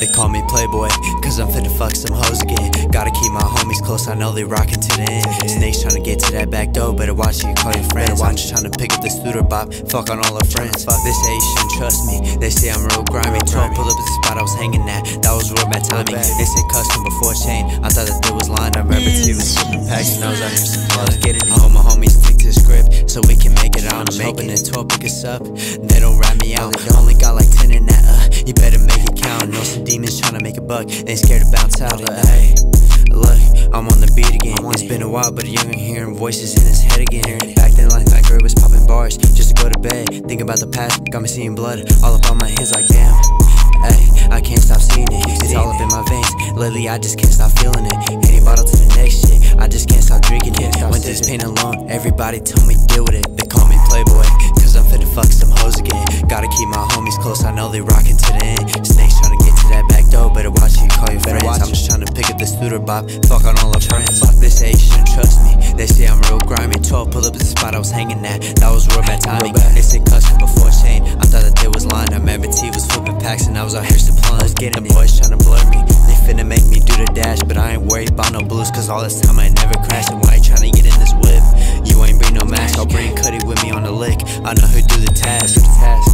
They call me Playboy, cause I'm finna fuck some hoes again. Gotta keep my homies close, I know they rockin' to the end. Snakes tryna get to that back door, better watch you call your friends. I'm just tryna pick up the scooter bop, fuck on all our friends. Fuck, they say you shouldn't trust me, they say I'm real grimy. 12 pull up at the spot I was hanging at, that was real bad timing. They say custom before chain, I thought that they was lying. I remember T was flipping packs and I was out here some blood. Get it home, my homies stick to the script, so we can make it out. I'm hoping that 12 pick us up, they don't rat me out. Only got like 10 in that, uh, you better demons tryna make a buck, they ain't scared to bounce out. Uh, hey, look, I'm on the beat again. It's been a while, but young ain't hearing voices in his head again. Back then, like that girl was popping bars just to go to bed. Think about the past, got me seeing blood all up on my hands, like damn. Hey, I can't stop seeing it. It's all up in my veins. Lately, I just can't stop feeling it. Any bottle to the next shit, I just can't stop drinking it. Went this pain alone, everybody told me deal with it. They call me Playboy, cause I'm finna fuck some hoes again. Gotta keep my homies close, I know they rockin' to the end. Snakes tryna get scooter bop, fuck on all our friends. Fuck this, hey, you shouldn't trust me. They say I'm real grimy. 12 pull up at the spot I was hanging at, that was real bad timing. They say custom before chain, I thought that they was lying. I remember T was flipping packs and I was out here still plunge. Getting the boys tryna blur me. They finna make me do the dash, but I ain't worried about no blues, cause all this time I never crashed. And why you to get in this whip? You ain't bring no mask, I'll bring Cuddy with me on the lick. I know who do the task.